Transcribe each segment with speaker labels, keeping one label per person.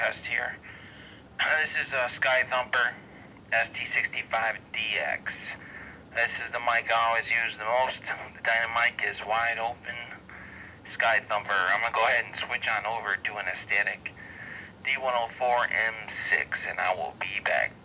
Speaker 1: test here. Uh, this is a Sky Thumper ST65DX. This is the mic I always use the most. The Dynamic is wide open. Sky Thumper. I'm to go ahead and switch on over to an Astatic D104M6 and I will be back.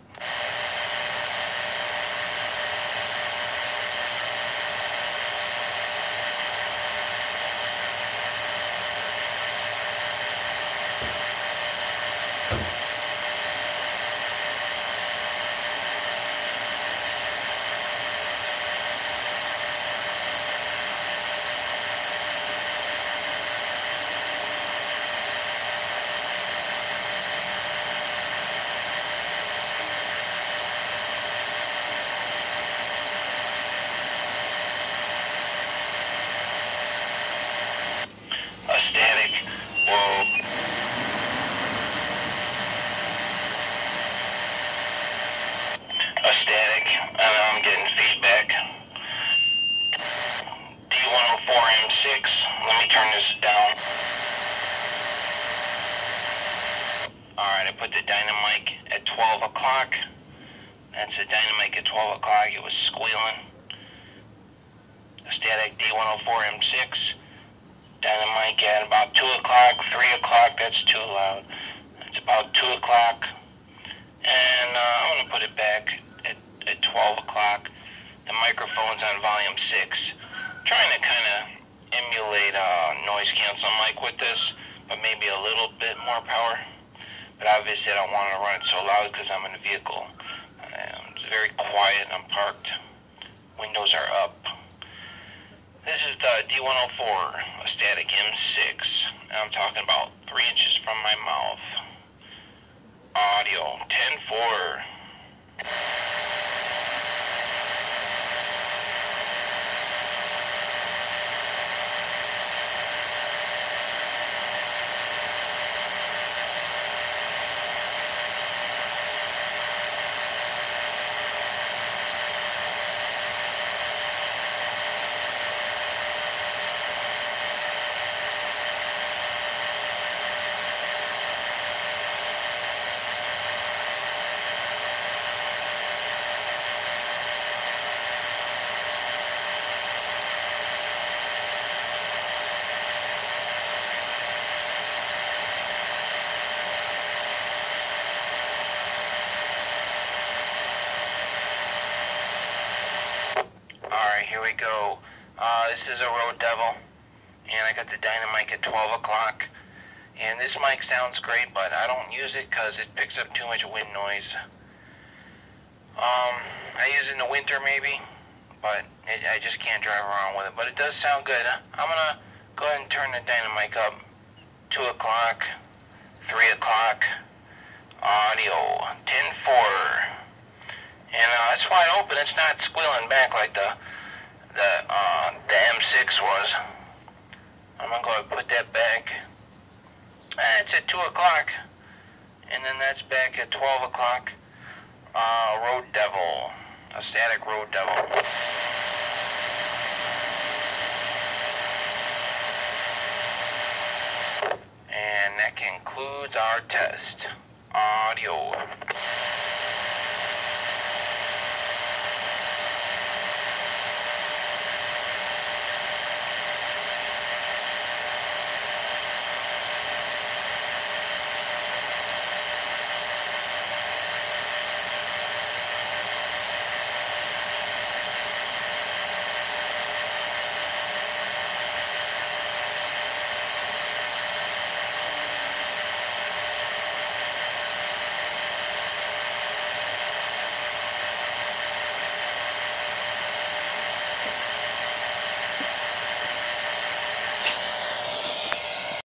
Speaker 1: A static. Whoa. A static. I know I'm getting feedback. D104M6. Let me turn this down. Alright, I put the dynamic at 12 o'clock. That's the dynamic at 12 o'clock. It was squealing. Astatic D104M6. Dynamic at about 2 o'clock, 3 o'clock, that's too loud. It's about 2 o'clock. And uh, I'm going to put it back at, at 12 o'clock. The microphone's on volume 6. Trying to kind of emulate a noise cancel mic with this, but maybe a little bit more power. But obviously, I don't want to run it so loud because I'm in a vehicle. Um, it's very quiet. I'm parked. Windows are up. This is the D104, Astatic M6. And I'm talking about three inches from my mouth. Audio 10.4. here we go. Uh, this is a Road Devil, and I got the Dynamic at 12 o'clock. And this mic sounds great, but I don't use it because it picks up too much wind noise. Um, I use it in the winter maybe, but it, I just can't drive around with it. But it does sound good. I'm gonna go ahead and turn the Dynamic up. 2 o'clock, 3 o'clock, audio 10.4. And uh, it's wide open. It's not squealing back like the the uh, the M6 was. I'm gonna go and put that back. Uh, it's at two o'clock, and then that's back at twelve o'clock. Uh, Road Devil, a static Road Devil. And that concludes our test. Audio.